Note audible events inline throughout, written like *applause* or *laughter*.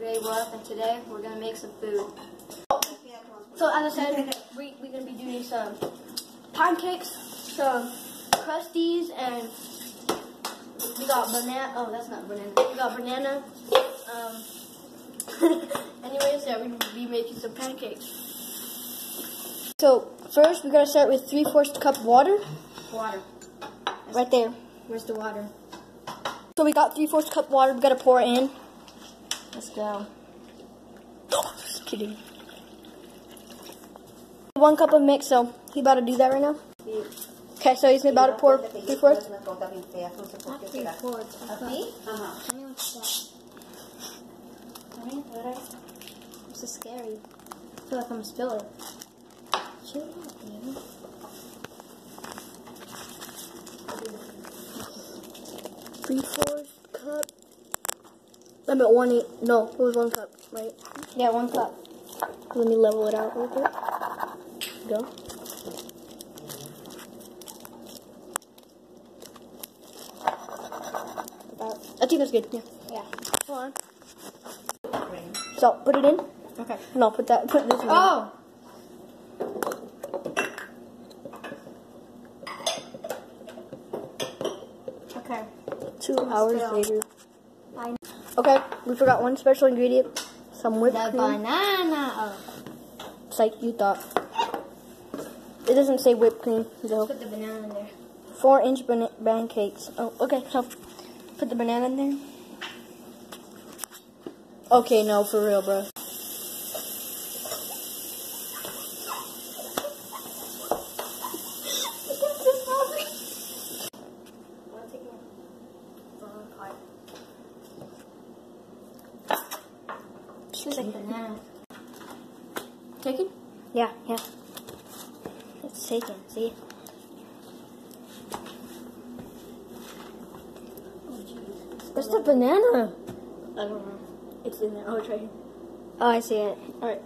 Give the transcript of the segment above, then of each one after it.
Grey work, and today we're gonna make some food. So as I said, we, we're gonna be doing some pancakes, some crusties, and we got banana. Oh, that's not banana. We got banana. Um. *laughs* anyways, yeah, we're gonna be making some pancakes. So first, we gotta start with three fourths cup water. Water. Right there. Where's the water? So we got three fourths cup water. We gotta pour it in. Let's go. Just kidding. One cup of mix. So he about to do that right now. Okay, so he's about to pour three fourths. Not three fourths. Tell me what's that. So scary. I feel like I'm gonna spill it. Chill out, baby. Three fourths cup. I meant one eight. No, it was one cup, right? Yeah, one cup. Let me level it out a little bit. Go. I think that's good. Yeah. yeah. Hold on. So put it in. Okay. No, put that. Put this in. Oh! Okay. Two hours later. Okay, we forgot one special ingredient. Some whipped the cream. banana. Oh. It's like you thought. It doesn't say whipped cream though. Put the banana in there. Four inch pancakes. Oh, okay. So put the banana in there. Okay, no, for real, bro. She's like banana. Taken? Yeah, yeah. It's taken, see? Where's the banana? I don't know. It's in there. Oh, it's right here. Oh, I see it. Alright.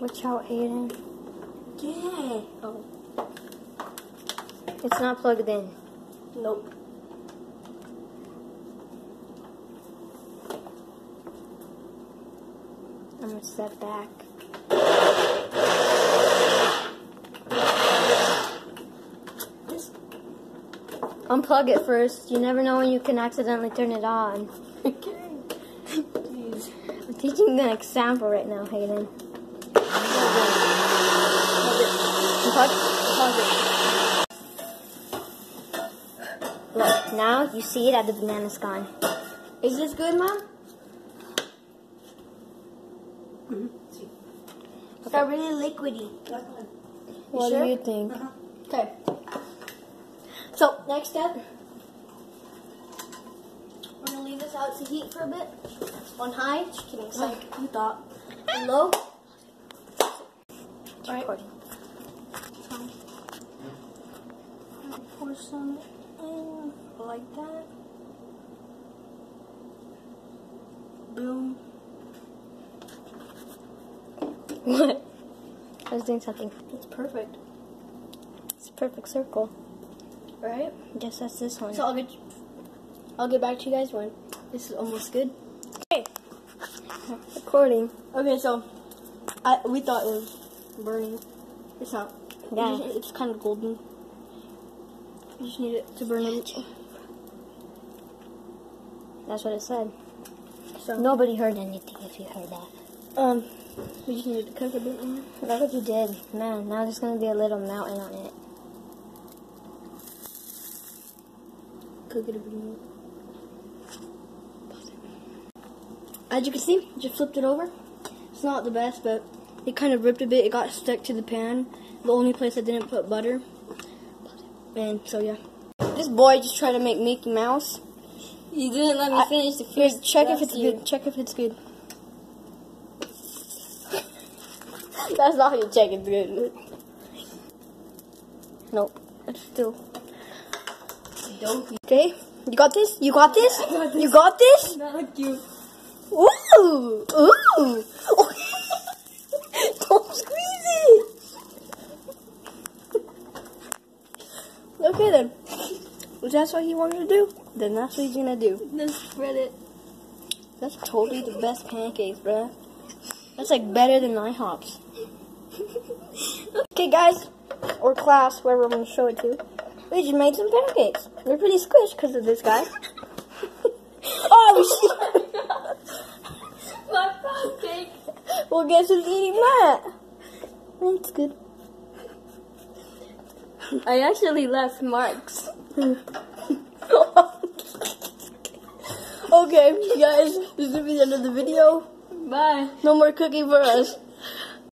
Watch out, Heydan. Yeah. Oh, It's not plugged in. nope. I'm gonna step back. Unplug it first. You never know when you can accidentally turn it on. okay. Jeez. I'm teaching an example right now, Heydan. Unplug it. Unplug it. Look, now you see it at the banana's gone. Is this good, Mom? It's got really liquidy. What sure? do you think? Uh-huh. Okay. So, next step. We're gonna leave this out to heat for a bit. On high. Just kidding. It's like you thought. *laughs* Low. It's Alright. Pour some in like that. What? I was doing something. It's perfect. It's a perfect circle. Right? Guess that's this one. So I'll get I'll get back to you guys when this is almost good. Okay. recording. Okay, so I we thought it was burning. It's not. Yeah. It's, it's kind of golden. You just need it to burn little. That's what it said. So Nobody heard anything if you heard that. Um, we just need it to cook a bit more. Look what you did. Man, now there's gonna be a little mountain on it. Cook it a bit more. As you can see, just flipped it over. It's not the best, but it kind of ripped a bit. It got stuck to the pan. The only place I didn't put butter. And so yeah. This boy just tried to make Mickey Mouse. You didn't let I- finish the Here, check if it's good. Check if it's good. *laughs* That's not how you check it's good. Nope. It's still. Okay. You got this? You got this? *laughs* You got this? *laughs* Not you. Ooh! Ooh! Don't squeeze it! Okay then. Was that what he wanted to do? then that's what he's gonna do. Let's spread it. That's totally the best pancakes, bruh. That's like better than IHOP's. *laughs* okay, guys, or class, wherever I'm gonna show it to. We just made some pancakes. They're pretty squished because of this guy. *laughs* oh *laughs* shit! My pancake. well, guess who's eating that? That's good. I actually left marks. okay, guys, this is the end of the video. Bye. No more cooking for us.